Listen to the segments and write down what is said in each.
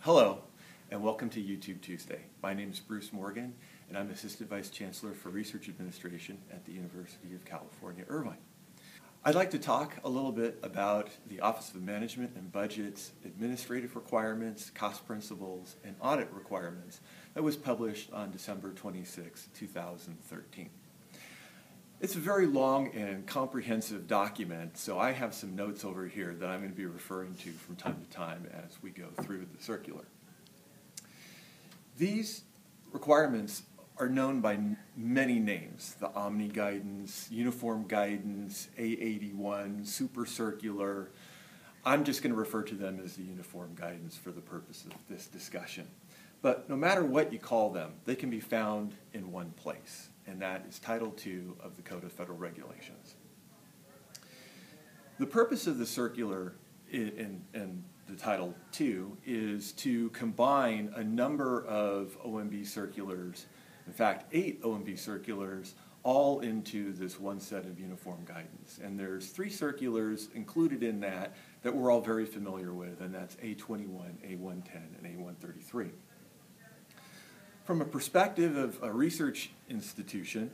Hello, and welcome to YouTube Tuesday. My name is Bruce Morgan, and I'm Assistant Vice Chancellor for Research Administration at the University of California, Irvine. I'd like to talk a little bit about the Office of Management and Budget's administrative requirements, cost principles, and audit requirements that was published on December 26, 2013. It's a very long and comprehensive document, so I have some notes over here that I'm going to be referring to from time to time as we go through the circular. These requirements are known by many names the Omni Guidance, Uniform Guidance, A81, Super Circular. I'm just going to refer to them as the Uniform Guidance for the purpose of this discussion. But no matter what you call them, they can be found in one place and that is Title II of the Code of Federal Regulations. The purpose of the circular in the Title II is to combine a number of OMB circulars, in fact, eight OMB circulars, all into this one set of uniform guidance. And there's three circulars included in that that we're all very familiar with, and that's A21, A110, and A133. From a perspective of a research institution,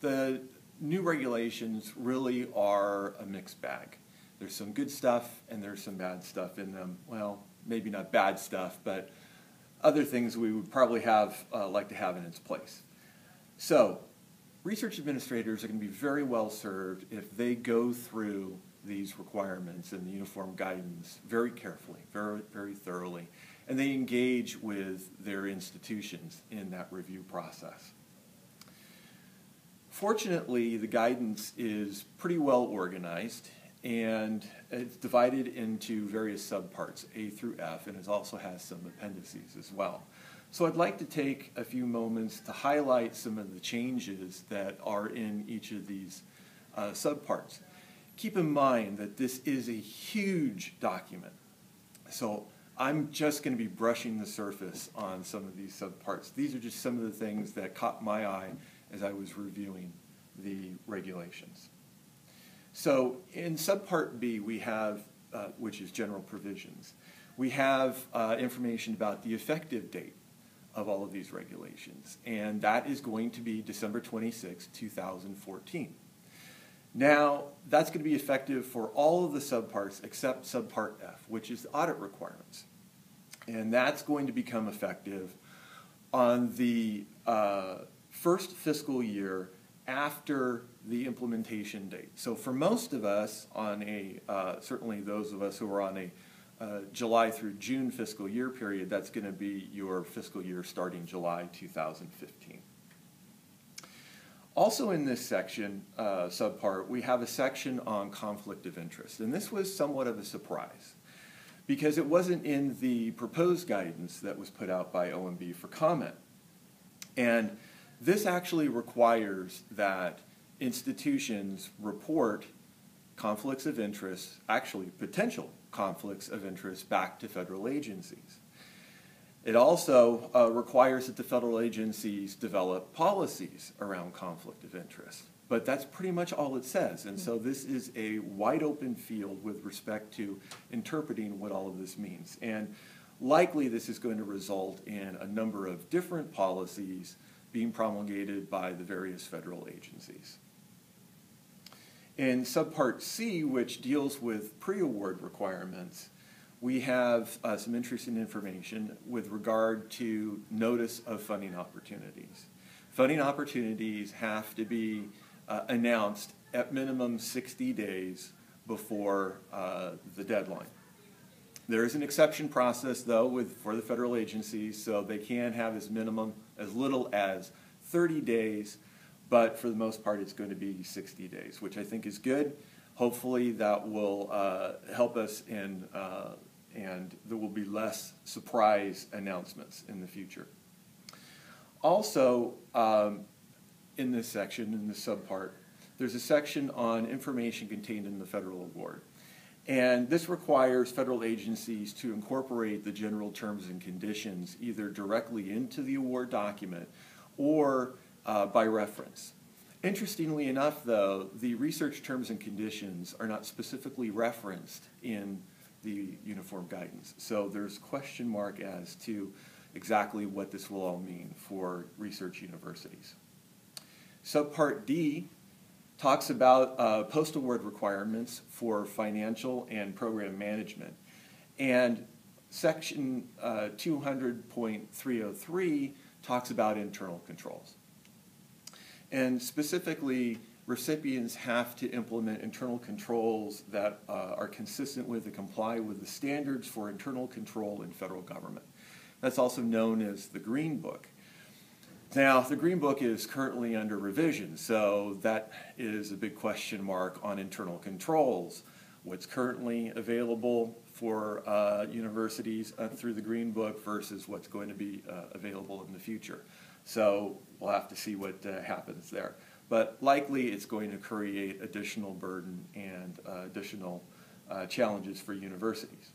the new regulations really are a mixed bag. There's some good stuff and there's some bad stuff in them. Well, maybe not bad stuff, but other things we would probably have uh, like to have in its place. So, research administrators are going to be very well served if they go through these requirements and the uniform guidance very carefully, very, very thoroughly, and they engage with their institutions in that review process. Fortunately, the guidance is pretty well organized and it's divided into various subparts, A through F, and it also has some appendices as well. So I'd like to take a few moments to highlight some of the changes that are in each of these uh, subparts. Keep in mind that this is a huge document. So I'm just going to be brushing the surface on some of these subparts. These are just some of the things that caught my eye as I was reviewing the regulations. So in subpart B, we have, uh, which is general provisions, we have uh, information about the effective date of all of these regulations, and that is going to be December 26, 2014. Now, that's going to be effective for all of the subparts except subpart F, which is the audit requirements and that's going to become effective on the uh, first fiscal year after the implementation date. So for most of us on a, uh, certainly those of us who are on a uh, July through June fiscal year period, that's going to be your fiscal year starting July 2015. Also in this section, uh, subpart, we have a section on conflict of interest, and this was somewhat of a surprise because it wasn't in the proposed guidance that was put out by OMB for comment. And this actually requires that institutions report conflicts of interest, actually potential conflicts of interest, back to federal agencies. It also uh, requires that the federal agencies develop policies around conflict of interest. But that's pretty much all it says. And so this is a wide open field with respect to interpreting what all of this means. And likely this is going to result in a number of different policies being promulgated by the various federal agencies. In subpart C, which deals with pre-award requirements, we have uh, some interesting information with regard to notice of funding opportunities. Funding opportunities have to be uh, announced at minimum 60 days before uh, the deadline. There is an exception process, though, with, for the federal agencies, so they can have as minimum as little as 30 days, but for the most part, it's going to be 60 days, which I think is good. Hopefully, that will uh, help us in, uh, and there will be less surprise announcements in the future. Also, um, in this section, in this subpart, there's a section on information contained in the federal award. And this requires federal agencies to incorporate the general terms and conditions either directly into the award document or uh, by reference. Interestingly enough, though, the research terms and conditions are not specifically referenced in the uniform guidance. So there's question mark as to exactly what this will all mean for research universities. Subpart D talks about uh, post-award requirements for financial and program management. And section uh, 200.303 talks about internal controls. And specifically, recipients have to implement internal controls that uh, are consistent with and comply with the standards for internal control in federal government. That's also known as the Green Book. Now, the Green Book is currently under revision, so that is a big question mark on internal controls. What's currently available for uh, universities uh, through the Green Book versus what's going to be uh, available in the future. So we'll have to see what uh, happens there. But likely it's going to create additional burden and uh, additional uh, challenges for universities.